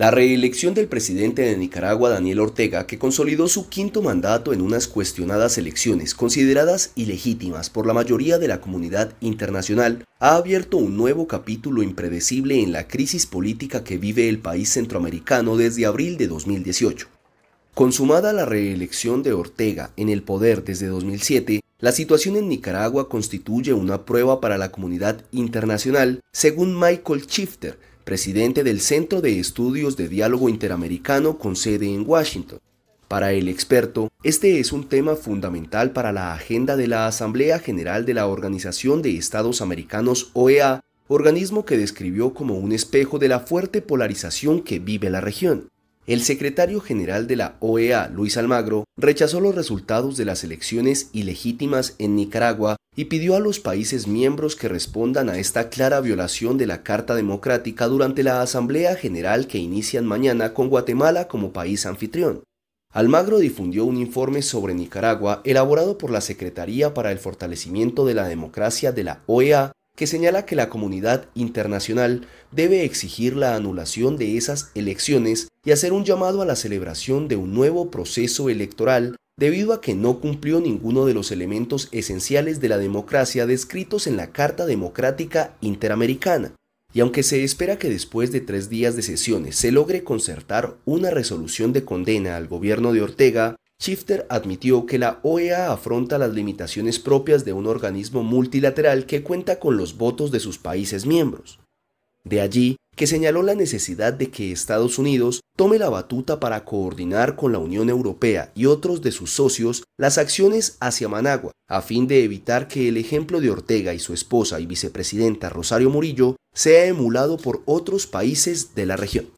La reelección del presidente de Nicaragua, Daniel Ortega, que consolidó su quinto mandato en unas cuestionadas elecciones consideradas ilegítimas por la mayoría de la comunidad internacional, ha abierto un nuevo capítulo impredecible en la crisis política que vive el país centroamericano desde abril de 2018. Consumada la reelección de Ortega en el poder desde 2007, la situación en Nicaragua constituye una prueba para la comunidad internacional, según Michael Shifter, presidente del Centro de Estudios de Diálogo Interamericano con sede en Washington. Para el experto, este es un tema fundamental para la agenda de la Asamblea General de la Organización de Estados Americanos OEA, organismo que describió como un espejo de la fuerte polarización que vive la región. El secretario general de la OEA, Luis Almagro, rechazó los resultados de las elecciones ilegítimas en Nicaragua y pidió a los países miembros que respondan a esta clara violación de la Carta Democrática durante la Asamblea General que inician mañana con Guatemala como país anfitrión. Almagro difundió un informe sobre Nicaragua elaborado por la Secretaría para el Fortalecimiento de la Democracia de la OEA que señala que la comunidad internacional debe exigir la anulación de esas elecciones y hacer un llamado a la celebración de un nuevo proceso electoral debido a que no cumplió ninguno de los elementos esenciales de la democracia descritos en la Carta Democrática Interamericana. Y aunque se espera que después de tres días de sesiones se logre concertar una resolución de condena al gobierno de Ortega, Shifter admitió que la OEA afronta las limitaciones propias de un organismo multilateral que cuenta con los votos de sus países miembros. De allí que señaló la necesidad de que Estados Unidos tome la batuta para coordinar con la Unión Europea y otros de sus socios las acciones hacia Managua, a fin de evitar que el ejemplo de Ortega y su esposa y vicepresidenta Rosario Murillo sea emulado por otros países de la región.